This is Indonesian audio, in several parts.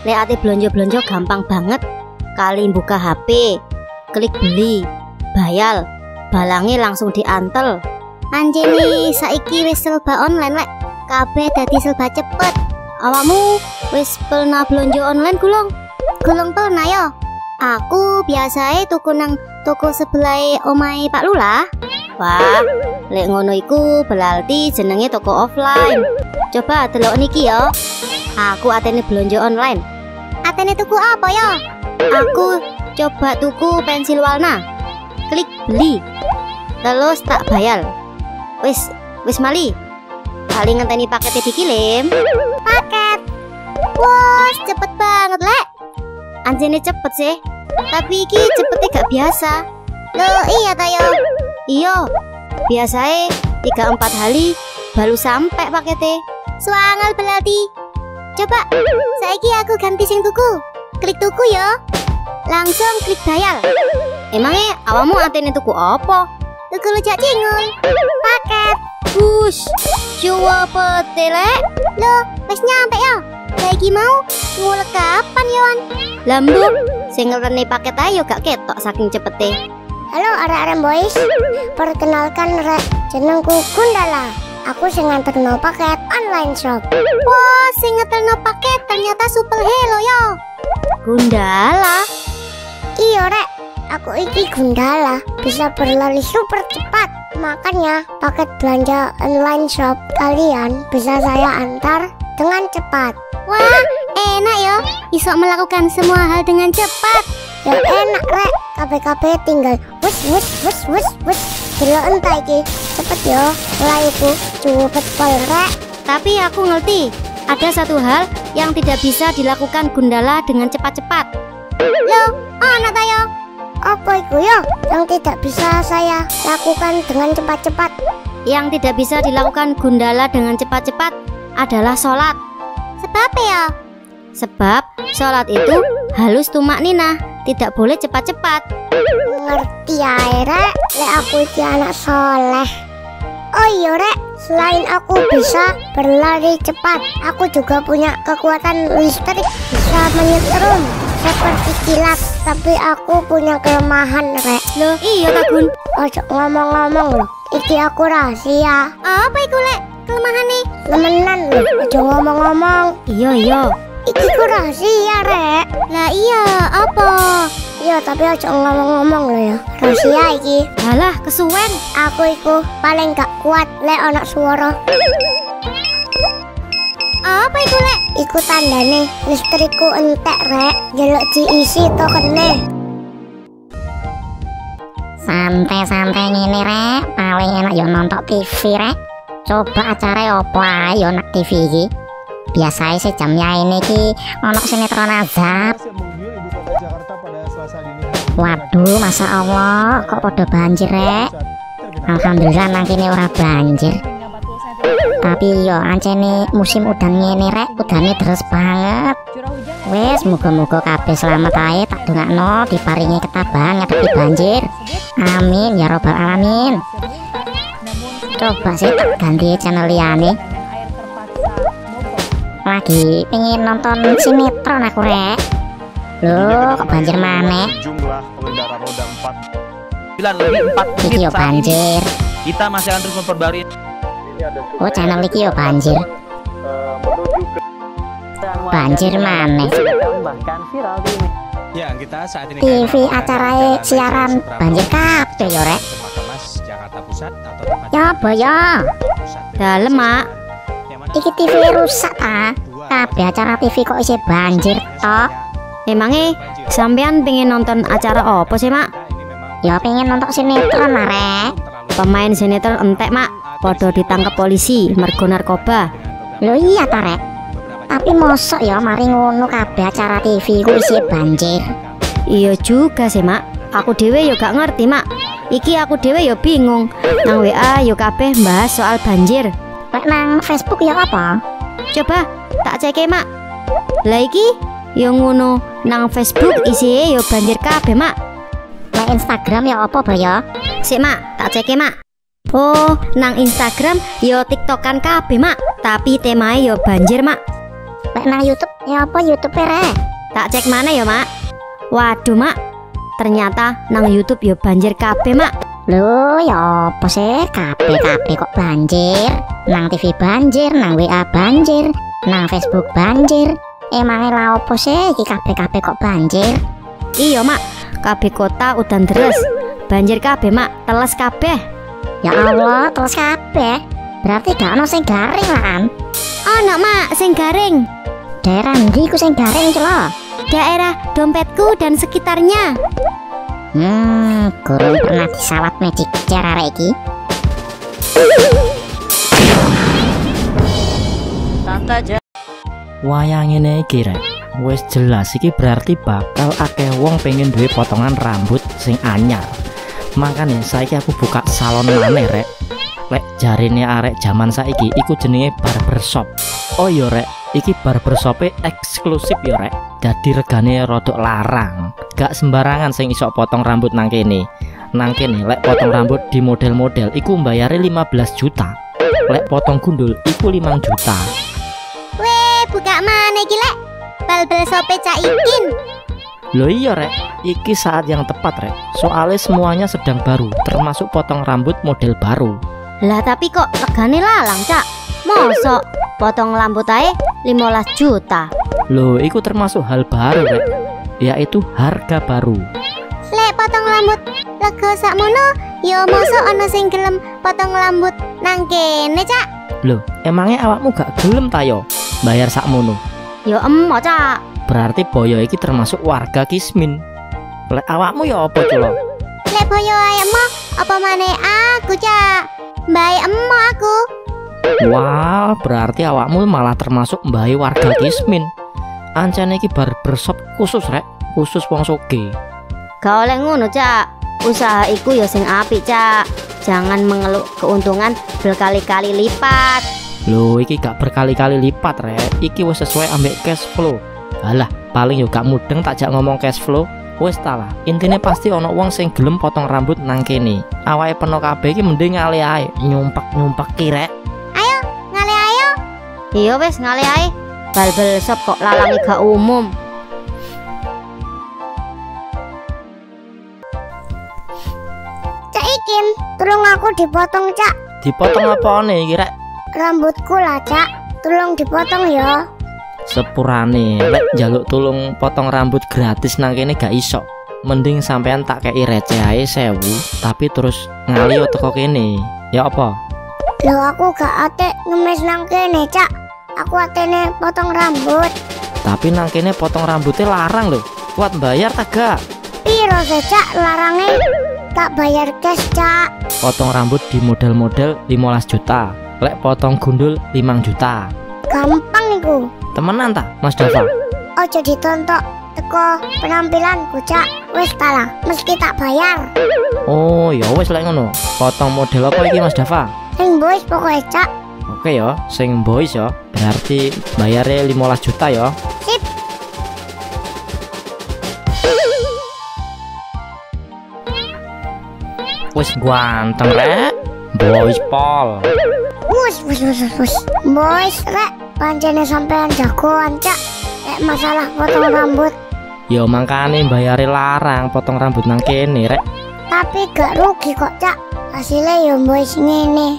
Lek ate blonjo-blonjo gampang banget. Kali buka HP, klik beli, bayal, balange langsung diantel. Anjene saiki wis serba online lek. Kabeh dadi serba cepet. Awakmu wis pernah blonjo online gulung? Gulung pernah yo. Aku biasae tuku nang toko sebelah omahe Pak Lula. Wah, lek ngono iku berarti jenenge toko offline. Coba delok niki ya. Aku atene belanja online. Atene tuku apa ya? Aku coba tuku pensil warna. Klik beli. Terus tak bayar. Wis, wis mali. Paling ngenteni paketnya dikirim. Paket. Wah, cepet banget, Lek. Anjene cepet sih. Tapi iki cepetnya gak biasa. Loh, iya tayo. Iya. Biasae 3 4 hari baru sampai paketnya. Suangal berarti. Coba, saiki aku ganti sing tuku. Klik tuku ya. Langsung klik bayar. Emangnya awamu atene tuku apa? Tuku rujak cingur. Paket. Wush, cuwa petele. Loh, wis nyampe ya. Saiki mau ngulek kapan Yon? Lambu, sing ngerene paket ayo gak ketok saking cepete. Halo arek-arek boys, perkenalkan rek jenengku Gundala. Aku sing nganterno paket online shop. Wah, sing ngetelno paket ternyata super hero yo. Gundala. Iya rek, aku iki Gundala bisa berlari super cepat. Makanya paket belanja online shop kalian bisa saya antar dengan cepat. Wah, enak yo. Bisa melakukan semua hal dengan cepat. Ya enak rek, KPKP tinggal wus wus wus wus wus. Delok entah iki, cepet yo. Layuku cepet pol rek. Tapi aku ngerti, ada satu hal yang tidak bisa dilakukan Gundala dengan cepat-cepat. Loh, anak tayo. Apa itu yo yang tidak bisa saya lakukan dengan cepat-cepat? Yang tidak bisa dilakukan Gundala dengan cepat-cepat adalah sholat. Sebab ya? Sebab sholat itu halus tumak nina, tidak boleh cepat-cepat. Ngerti ya rek, lek aku iki anak soleh. Oh iya rek, selain aku bisa berlari cepat, aku juga punya kekuatan listrik bisa menyetrum seperti kilat. Tapi aku punya kelemahan rek. Loh, iya Kagun. Ojo ngomong-ngomong loh, iki aku rahasia. Apa iku lek? Kelemahan nih? Temenan loh, ojo ngomong-ngomong. Iya, iya. Iki ku rahasia rek. Lah iya, apa? Iya tapi ojo ngomong-ngomong loh ya. Rahasia iki. Halah, kesuwen. Aku iku paling gak kuat lek ana suara. Apa iku lek? Iku tandane listrikku entek rek. Jeluk diisi to kene. Santai-santai ngene rek, paling enak yo nonton TV rek. Coba acara opo ae yo nak TV iki. Biasanya sih jamnya ini ki ono sinetron azab. Waduh, masa Allah kok pada banjir rek. Alhamdulillah nang kene ora banjir. Tapi yo ancene musim udan ngene rek, udane deres banget. Wes muga-muga kabeh selamat ae tak dongakno diparingi ketabahan ngadepi banjir. Amin ya robbal alamin. Coba sih tak ganti channel liyane. Lagi pengen nonton sinetron aku rek. Loh, kok banjir maneh? Jumlah pengendara roda 4 9 lebih 4 Iki menit yo saat ini. banjir. Kita masih akan terus memperbarui Oh, channel iki yo banjir. Banjir maneh. Ya, kita saat ini TV acara siaran banjir kabeh yo rek. Mas Jakarta Pusat atau tempat Ya pusat Dalem, Mak. Iki TV rusak ta? Kabeh acara TV kok isih banjir tok. Emangnya sampean pengen nonton acara apa sih, Mak? Ya pengen nonton sinetron lah rek. Pemain sinetron entek, Mak. Podo ditangkap polisi, mergo narkoba. Lo iya ta rek. Tapi mosok ya mari ngono kabeh acara TV ku isih banjir. Iya juga sih, Mak. Aku dewe yo gak ngerti, Mak. Iki aku dewe yo bingung. Nang WA yo kabeh bahas soal banjir. Lek nang Facebook ya apa? Coba tak cek Mak. Lah iki yo ngono nang Facebook isi yo banjir kabeh, Mak. Lek Instagram ya apa ba ya? Sik, Mak, tak cek Mak. Oh, nang Instagram yo TikTokan kabeh, Mak. Tapi temae yo banjir, Mak. Lek nang YouTube ya apa YouTube rek? Tak cek mana ya mak Waduh mak Ternyata nang YouTube ya banjir kabeh mak Lho ya apa sih kabeh kabeh kok banjir? Nang TV banjir, nang WA banjir, nang Facebook banjir. Emangnya lah apa sih iki kabeh kabeh kok banjir? Iya mak Kabeh kota udan deres Banjir kabeh mak Teles kabeh Ya Allah, terus kabeh. Berarti gak ono sing garing lah kan? Ono mak sing garing Daerah ndi ku sing garing iki? Daerah dompetku dan sekitarnya Hmm, gurung pernah disawat magic jar arek iki. Wayang ngene iki rek. Wis jelas iki berarti bakal akeh wong pengen duwe potongan rambut sing anyar. Makanya saiki aku buka salon maneh rek. Lek jarine arek zaman saiki iku jenenge barbershop. Oh yo rek, iki barbershope eksklusif yo rek. Dadi regane rodok larang. Gak sembarangan sing iso potong rambut nang kene. Nang kene lek potong rambut di model-model iku mbayare 15 juta. Lek potong gundul iku 5 juta. Buka mana gila? Bal-bal sope caikin. Loh iya rek, iki saat yang tepat rek. Soalnya semuanya sedang baru, termasuk potong rambut model baru. Lah tapi kok regane lalang cak? Mosok potong rambut ae 15 juta. Loh, iku termasuk hal baru rek. Yaitu harga baru. Lek potong rambut lego sakmono, yo mosok ana sing gelem potong rambut nang kene, Cak. Loh, emangnya awakmu gak gelem tayo Bayar sakmono Ya emo cak. Berarti boyo iki termasuk warga kismin. Lek awakmu ya apa culo? Lek boyo ayakmu apa maneh aku, Cak. Mbak emo aku. Wah, berarti awakmu malah termasuk mbahe warga kismin. Ancane iki barbershop khusus rek. Khusus wong soge. Gak oleh ngono cak. Usaha iku ya sing apik cak. Jangan mengeluh keuntungan berkali-kali lipat Loh, iki gak berkali-kali lipat rek. Iki wis sesuai ambek cash flow. Alah, paling yo gak mudeng tak jak ngomong cash flow. Wis ta lah. Intine pasti ono wong sing gelem potong rambut nang kene. Awake peno kabeh iki mending ngale ae nyumpak-nyumpak ki rek. Ngale ayo. Iya wes ngale ae Bal-bal sop kok lalangi gak umum Cak ikin, tolong aku dipotong, Cak. Dipotong apa nih iki rek? Rambutku lah, Cak. Tolong dipotong ya. Sepurane, lek jaluk tulung potong rambut gratis nang kene gak iso. Mending sampean tak kei receh ae sewu, tapi terus ngalio teko kene. Ya apa? Loh aku gak ate ngemis nang kene, Cak. Aku atene potong rambut. Tapi nang kene potong rambutnya larang loh. Kuat bayar tak gak? Piro sih, Cak? Larangnya tak bayar cash, Cak. Potong rambut di model-model 15 juta. Lek potong gundul 5 juta. Gampang niku. Temenan tak, Mas Dava? Ojo ditontok teko penampilanku, Cak. Wis talah, meski tak bayar. Oh, ya wis lek ngono. Potong model apa iki Mas Dava? Sing boys pokoknya, Cak. Oke ya, sing boys ya. Berarti bayarnya 15 juta ya. Sip. Wis ganteng rek. Boys pol. Wus, wus, wus, wus, wus. Boys, rek, pancene sampean jagoan, Cak. Lek masalah potong rambut, Ya makane bayare larang potong rambut nang kene rek. tapi gak rugi kok, Cak. Hasilnya ya boys ngene.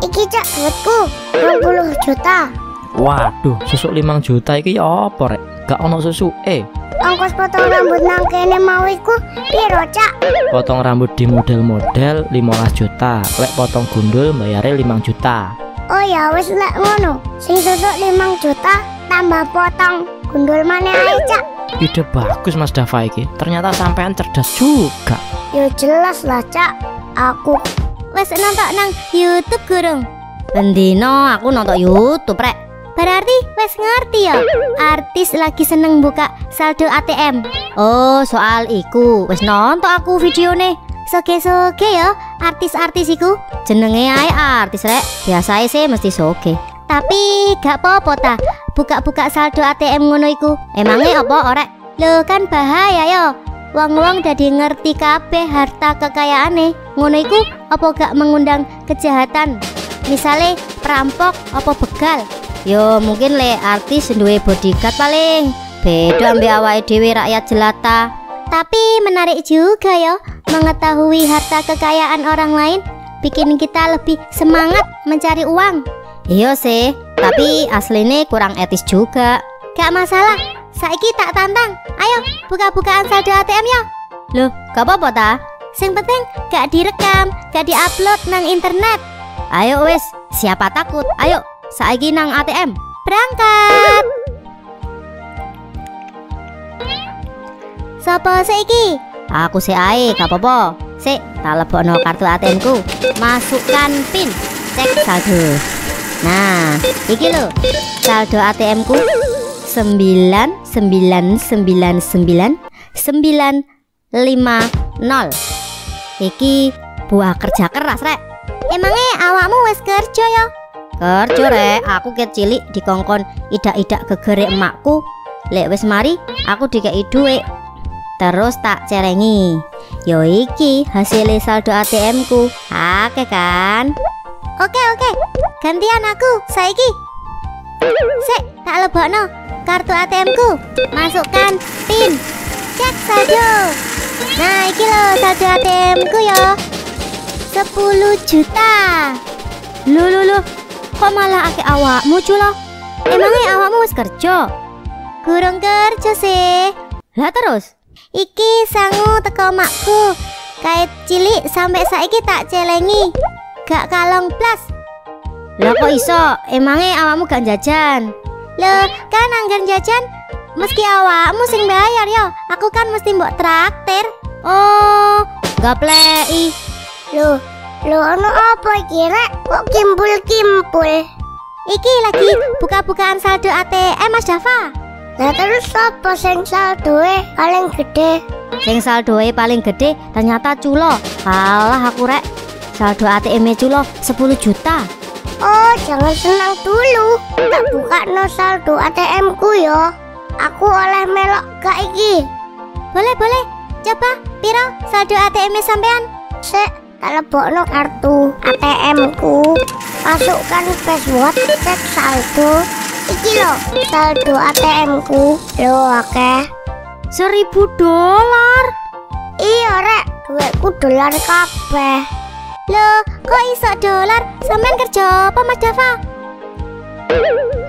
Iki, Cak, duitku 20 juta. Waduh, susuk 5 juta iki ya apa rek? Gak ono susu eh. Ongkos potong rambut nang kene mau iku piro, Cak? Potong rambut di model-model 15 juta. Lek potong gundul bayare 5 juta. Oh ya wis lek ngono. Sing susuk 5 juta tambah potong gundul mana ae, Cak? Ide bagus Mas Dava iki. Ternyata sampean cerdas juga. Ya jelas lah, Cak. Aku Wes nonton nang YouTube gurung Bendino aku nonton YouTube rek Berarti wes ngerti ya Artis lagi seneng buka saldo ATM Oh soal iku Wes nonton aku video nih Soge-soge ya artis-artis iku? Jenenge ae artis rek. Biasa sih mesti soge. Tapi gak apa-apa ta. Buka-buka saldo ATM ngono iku. Emangnya apa orek Loh kan bahaya ya Wong-wong dadi ngerti kabeh harta kekayaane. Ngono iku apa gak mengundang kejahatan? Misale perampok apa begal? Yo mungkin le artis duwe bodyguard paling. Beda ambek awake dhewe rakyat jelata. Tapi menarik juga ya mengetahui harta kekayaan orang lain bikin kita lebih semangat mencari uang. Iya sih, tapi aslinya kurang etis juga. Gak masalah, saiki tak tantang. Ayo buka-bukaan saldo ATM ya. Loh, gak apa-apa ta? Sing penting gak direkam, gak diupload nang internet. Ayo wes, siapa takut? Ayo, saiki nang ATM. Berangkat. Sapa saiki? Aku si ae, gak apa-apa. Sik, tak kartu ATM ku. Masukkan PIN, cek saldo. Nah, iki lho. Saldo ATM ku 9999950. Iki buah kerja keras, Rek. Emangnya awakmu wis kerja ya? Kerja, Rek. Aku kecilik dikongkon idak-idak gegere emakku. Lek wis mari, aku dikei dhuwit. Terus tak cerengi. Yo iki hasil saldo ATM ku. Akeh kan? Oke oke, gantian aku saiki. Sik, tak lebokno kartu ATM ku. Masukkan PIN. Cek saldo. Nah, iki lo saldo ATM ku yo. 10 juta. Lu lu kok malah akeh awakmu culo? Emangnya awakmu wis kerja? Kurang kerja sih. Lah terus? Iki sangu teko makku. Kait cilik sampai saiki tak celengi. Gak kalong plus. Lah kok iso? Emangnya awakmu gak jajan? Loh, kan anggar jajan meski awakmu sing bayar yo. Aku kan mesti mbok traktir. Oh, gak plei. Loh, lo ono apa iki rek? Kok kimpul-kimpul? Iki lagi buka-bukaan saldo ATM Mas Dava. Lah terus apa sing saldoe paling gede? Sing saldoe paling gede ternyata culo. Alah aku rek. Saldo ATM-nya culo 10 juta. Oh, jangan senang dulu. Tak buka no saldo ATM ku yo. Aku oleh melok gak iki. Boleh, boleh. Coba piro saldo ATM-nya sampean? Sik, tak lebokno kartu ATM ku. Masukkan password, cek saldo. Iki lo, saldo ATM ku. Lo akeh. Seribu dolar. Iya rek, duitku dolar kabeh. Loh, kok iso dolar? Sampean kerja apa Mas Dava?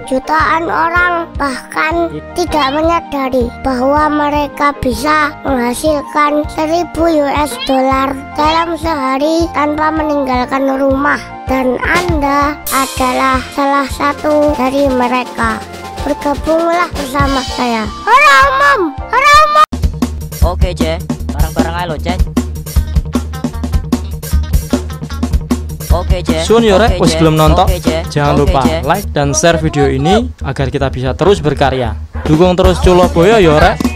Jutaan orang bahkan tidak menyadari bahwa mereka bisa menghasilkan 1000 US dollar dalam sehari tanpa meninggalkan rumah dan Anda adalah salah satu dari mereka. Bergabunglah bersama saya. Hara umum, hara umum. Oke, Ce. Barang-barang aja lo, Ce. Oke. Sun yo rek, Oke, wis Ce. belum nonton? Ce. Jangan Oke, lupa like dan share video ini agar kita bisa terus berkarya. Dukung terus Culo Boyo yo rek.